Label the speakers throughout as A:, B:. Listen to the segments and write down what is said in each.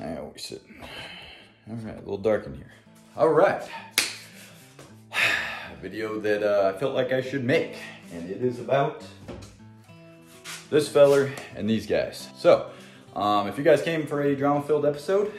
A: I always sit. All right, a little dark in here. All right. A video that uh, I felt like I should make, and it is about this feller and these guys. So, um, if you guys came for a drama-filled episode,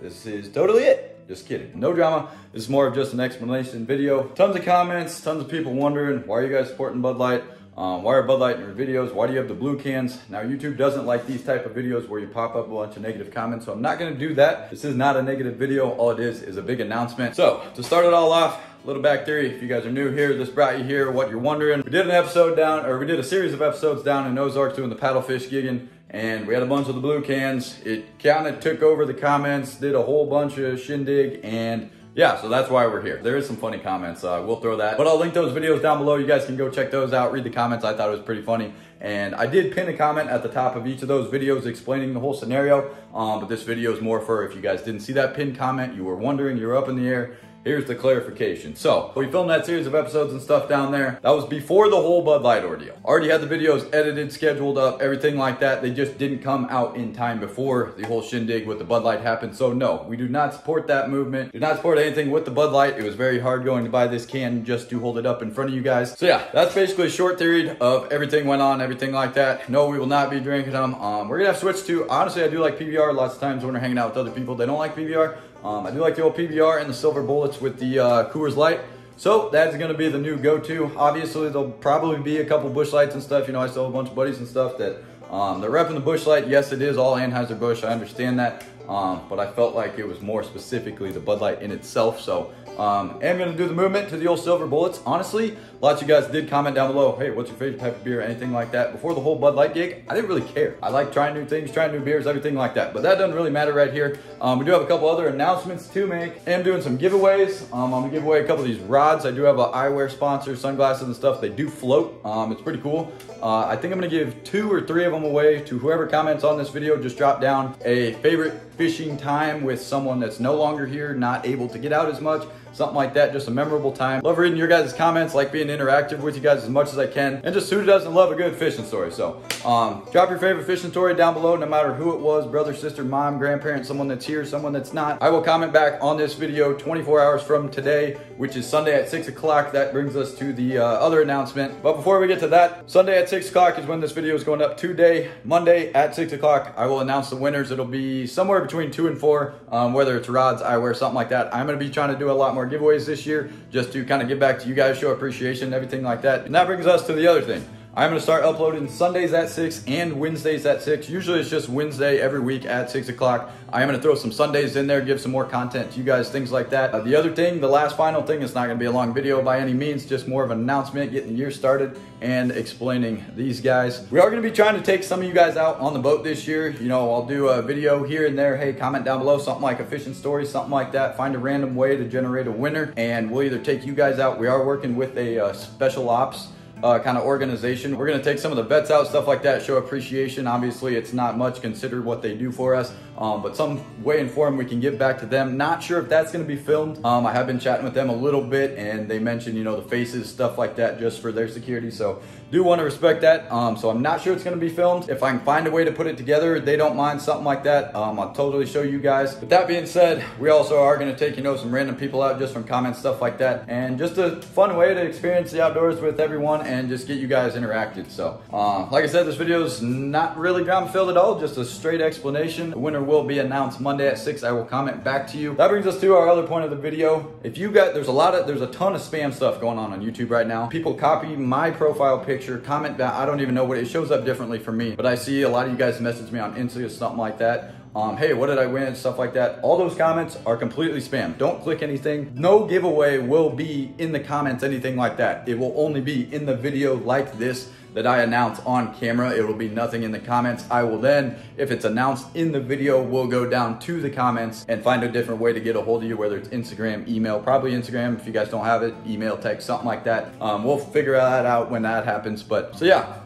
A: this is totally it. Just kidding. No drama. This is more of just an explanation video. Tons of comments, tons of people wondering, why are you guys supporting Bud Light? Um, why are Bud Light in your videos? Why do you have the blue cans? Now YouTube doesn't like these type of videos where you pop up a bunch of negative comments, so I'm not gonna do that. This is not a negative video. All it is is a big announcement. So to start it all off, a little back theory. If you guys are new here, this brought you here, what you're wondering. We did an episode down, or we did a series of episodes down in Ozarks doing the paddlefish gigging, and we had a bunch of the blue cans. It kind of took over the comments, did a whole bunch of shindig, and yeah, so that's why we're here. There is some funny comments. Uh, we'll throw that. But I'll link those videos down below. You guys can go check those out, read the comments. I thought it was pretty funny. And I did pin a comment at the top of each of those videos explaining the whole scenario. Um, but this video is more for if you guys didn't see that pinned comment, you were wondering, you're up in the air, Here's the clarification. So, we filmed that series of episodes and stuff down there. That was before the whole Bud Light ordeal. Already had the videos edited, scheduled up, everything like that. They just didn't come out in time before the whole shindig with the Bud Light happened. So no, we do not support that movement. Do not support anything with the Bud Light. It was very hard going to buy this can just to hold it up in front of you guys. So yeah, that's basically a short theory of everything went on, everything like that. No, we will not be drinking them. Um, we're gonna have switched to, honestly, I do like PBR. Lots of times when we're hanging out with other people, they don't like PBR. Um, I do like the old PBR and the silver bullets with the uh, Coors Light. So that's going to be the new go-to. Obviously, there'll probably be a couple Busch Lights and stuff. You know, I still have a bunch of buddies and stuff that um, they're repping the Busch Light. Yes, it is all Anheuser-Busch. I understand that. Um, but I felt like it was more specifically the Bud Light in itself. So um, I'm going to do the movement to the old silver bullets. Honestly, lots of you guys did comment down below, hey, what's your favorite type of beer, anything like that. Before the whole Bud Light gig, I didn't really care. I like trying new things, trying new beers, everything like that. But that doesn't really matter right here. Um, we do have a couple other announcements to make. I am doing some giveaways. Um, I'm to give away a couple of these rods. I do have an eyewear sponsor, sunglasses and stuff. They do float. Um, it's pretty cool. Uh, I think I'm to give two or three of them away to whoever comments on this video. Just drop down a favorite fishing time with someone that's no longer here, not able to get out as much something like that. Just a memorable time. Love reading your guys' comments, like being interactive with you guys as much as I can. And just who doesn't love a good fishing story? So um, drop your favorite fishing story down below, no matter who it was, brother, sister, mom, grandparent, someone that's here, someone that's not. I will comment back on this video 24 hours from today, which is Sunday at 6 o'clock. That brings us to the uh, other announcement. But before we get to that, Sunday at 6 o'clock is when this video is going up today. Monday at 6 o'clock, I will announce the winners. It'll be somewhere between 2 and 4, um, whether it's rods, eyewear, something like that. I'm going to be trying to do a lot more giveaways this year just to kind of give back to you guys, show appreciation, everything like that. And that brings us to the other thing. I'm going to start uploading Sundays at 6 and Wednesdays at 6. Usually it's just Wednesday every week at 6 o'clock. I am going to throw some Sundays in there, give some more content to you guys, things like that. Uh, the other thing, the last final thing, it's not going to be a long video by any means, just more of an announcement, getting the year started and explaining these guys. We are going to be trying to take some of you guys out on the boat this year. You know, I'll do a video here and there. Hey, comment down below, something like a fishing story, something like that. Find a random way to generate a winner and we'll either take you guys out. We are working with a uh, special ops uh, kind of organization. We're to take some of the vets out, stuff like that, show appreciation. Obviously, it's not much considered what they do for us, um, but some way and form we can give back to them. Not sure if that's to be filmed. Um, I have been chatting with them a little bit, and they mentioned, you know, the faces, stuff like that, just for their security. So do want to respect that. Um, so I'm not sure it's to be filmed. If I can find a way to put it together, they don't mind something like that. Um, I'll totally show you guys. With that being said, we also are to take, you know, some random people out just from comments, stuff like that. And just a fun way to experience the outdoors with everyone and just get you guys interacted. So, uh, like I said, this video is not really drama filled at all, just a straight explanation. The winner will be announced Monday at 6. I will comment back to you. That brings us to our other point of the video. If you got, there's a lot of, there's a ton of spam stuff going on on YouTube right now. People copy my profile picture, comment back. I don't even know what it shows up differently for me, but I see a lot of you guys message me on Insta or something like that. Um, hey, what did I win? Stuff like that. All those comments are completely spam. Don't click anything. No giveaway will be in the comments, anything like that. It will only be in the video like this that I announce on camera. It will be nothing in the comments. I will then, if it's announced in the video, we'll go down to the comments and find a different way to get a hold of you, whether it's Instagram, email, probably Instagram. If you guys don't have it, email, text, something like that. Um, we'll figure that out when that happens. But so yeah,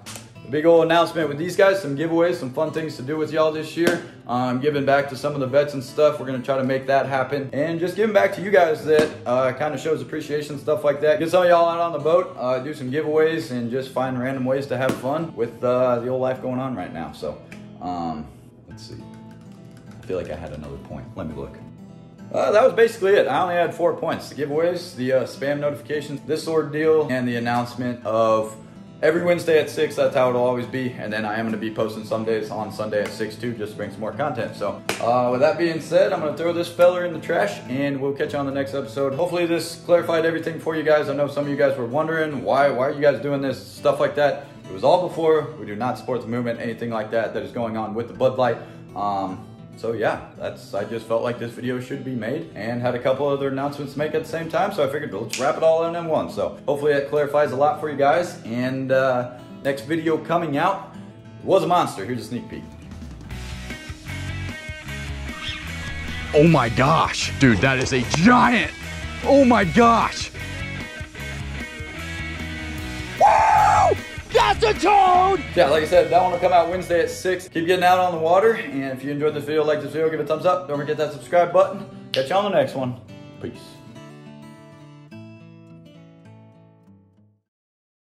A: big old announcement with these guys, some giveaways, some fun things to do with y'all this year. Um, giving back to some of the vets and stuff. We're gonna try to make that happen. And just giving back to you guys that uh, kind of shows appreciation, stuff like that. Get some of y'all out on the boat, uh, do some giveaways, and just find random ways to have fun with uh, the old life going on right now. So, um, let's see. I feel like I had another point. Let me look. Uh, that was basically it. I only had four points. The giveaways, the uh, spam notifications, this ordeal, and the announcement of every Wednesday at 6. That's how it'll always be. And then I am going to be posting some days on Sunday at 6 too, just to bring some more content. So uh, with that being said, I'm going to throw this feller in the trash and we'll catch you on the next episode. Hopefully this clarified everything for you guys. I know some of you guys were wondering why, why are you guys doing this, stuff like that. It was all before. We do not support the movement, anything like that that is going on with the Bud Light. Um, so yeah, that's I just felt like this video should be made and had a couple other announcements to make at the same time. So I figured let's wrap it all in in one. So hopefully that clarifies a lot for you guys. And uh, next video coming out was a monster. Here's a sneak peek.
B: Oh my gosh, dude, that is a giant. Oh my gosh. A toad!
A: Yeah, like I said, that one will come out Wednesday at 6. Keep getting out on the water. And if you enjoyed this video, like this video, give it a thumbs up. Don't forget that subscribe button. Catch you on the next one. Peace.